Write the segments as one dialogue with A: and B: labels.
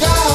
A: Without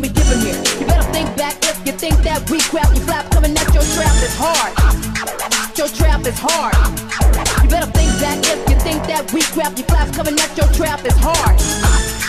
A: don't be here. You better think back if you think that we crap, you flap coming at your trap is hard. Your trap is hard. You better think back if you think that we crap, you flap coming at your trap is hard.